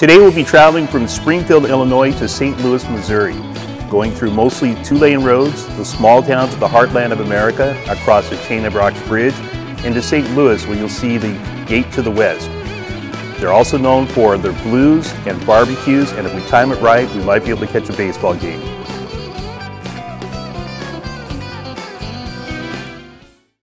Today we'll be traveling from Springfield, Illinois to St. Louis, Missouri, going through mostly two-lane roads, the small towns of the heartland of America, across the Chain of Rocks Bridge, into St. Louis where you'll see the gate to the west. They're also known for their blues and barbecues, and if we time it right, we might be able to catch a baseball game.